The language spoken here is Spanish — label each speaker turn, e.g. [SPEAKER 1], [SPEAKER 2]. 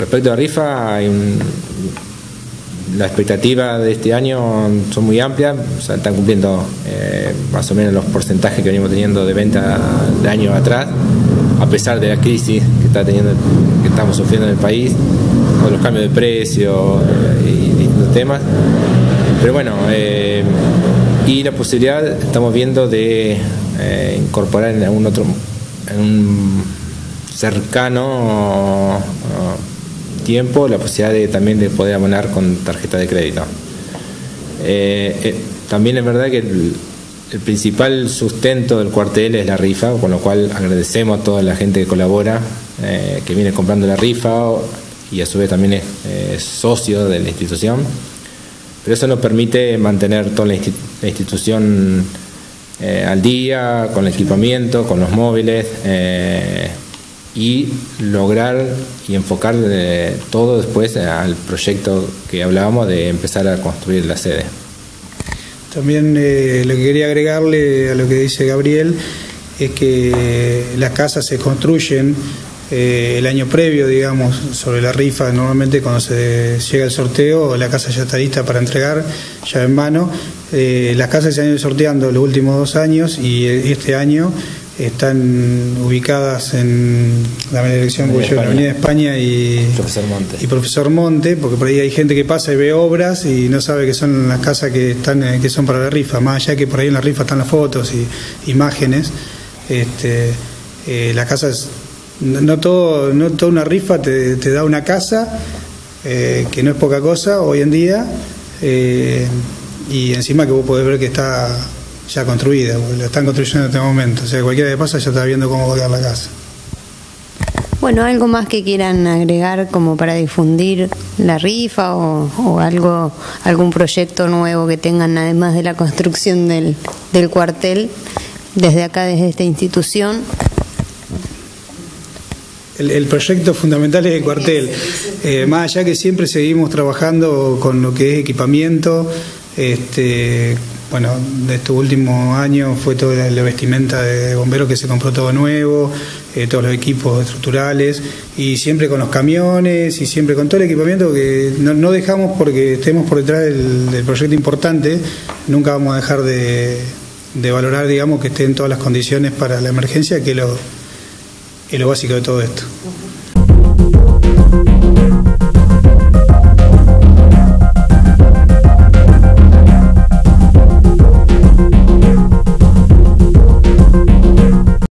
[SPEAKER 1] respecto a rifa, hay un, la expectativa de este año son muy amplias, están cumpliendo eh, más o menos los porcentajes que venimos teniendo de venta de año atrás, a pesar de la crisis que está teniendo, que estamos sufriendo en el país, con los cambios de precio eh, y distintos temas. Pero bueno, eh, y la posibilidad estamos viendo de incorporar en algún otro, en un cercano tiempo la posibilidad de, también de poder abonar con tarjeta de crédito. Eh, eh, también es verdad que el, principal sustento del cuartel es la rifa, con lo cual agradecemos a toda la gente que colabora, eh, que viene comprando la rifa y a su vez también es, socio de la institución. Pero eso nos permite mantener toda la, institución al día, con el equipamiento, con los móviles y lograr y enfocar eh, todo después al proyecto que hablábamos de empezar a construir la sede.
[SPEAKER 2] También eh, lo que quería agregarle a lo que dice Gabriel es que las casas se construyen eh, el año previo, digamos, sobre la rifa. Normalmente cuando se llega el sorteo, la casa ya está lista para entregar, ya en mano. las casas se han ido sorteando los últimos dos años y este año están ubicadas en la dirección Avenida de España y
[SPEAKER 1] Profesor Monte.
[SPEAKER 2] y Profesor Monte, porque por ahí hay gente que pasa y ve obras y no sabe que son las casas que están eh, que son para la rifa, más allá que por ahí en la rifa están las fotos y imágenes. Este, eh, las casas, no todo, no toda una rifa te, da una casa, eh, que no es poca cosa hoy en día, y encima que vos podés ver que está ya construida, la están construyendo en este momento. O sea, cualquiera que pasa ya está viendo cómo va a quedar la casa.
[SPEAKER 3] Bueno, algo más que quieran agregar como para difundir la rifa o, algo, algún proyecto nuevo que tengan además de la construcción del, del cuartel desde acá, desde esta institución.
[SPEAKER 2] El, proyecto fundamental es el cuartel. Eh, más allá que siempre seguimos trabajando con lo que es equipamiento, este, bueno, de estos últimos años fue toda la vestimenta de bomberos que se compró todo nuevo, eh, todos los equipos estructurales y siempre con los camiones y siempre con todo el equipamiento que no, dejamos porque estemos por detrás del, proyecto importante, nunca vamos a dejar de, valorar, digamos, que estén todas las condiciones para la emergencia, que es lo básico de todo esto.